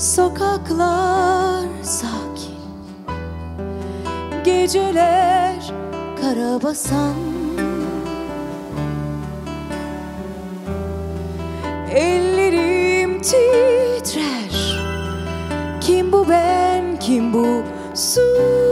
Sokaklar sakin. Geceler karabasan. Ellerim titrer. Kim bu ben, kim bu susan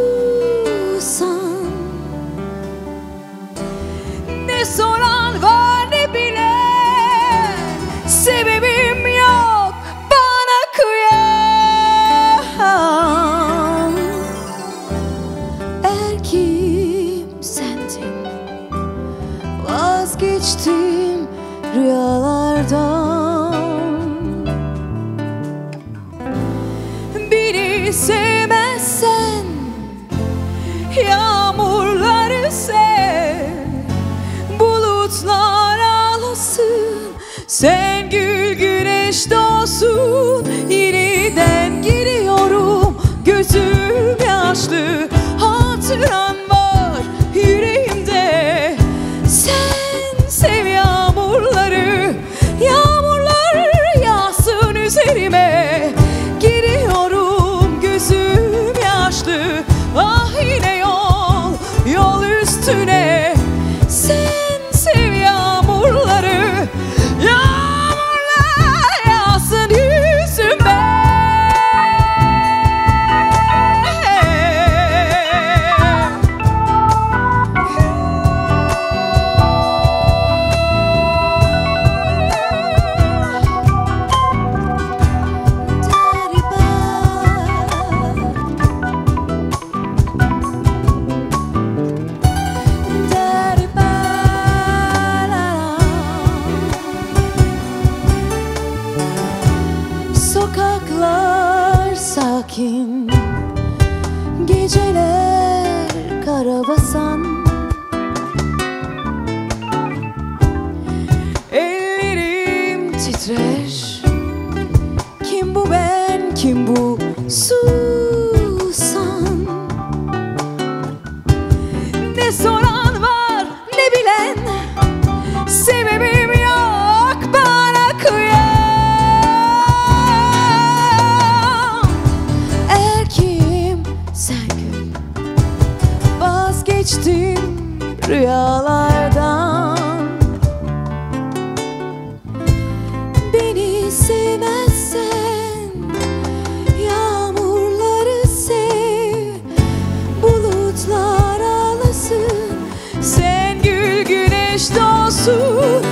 Vazgeçtim rüyalardan. Beni sevmezsen Yağmurları sev Bulutlar ağlasın Sen gül güneş doğsun Yeniden susan. Ne soran var, ne bilen? Sebebim yok bana kıyan Er kim sen gül Vazgeçtim rüyalardan doğsun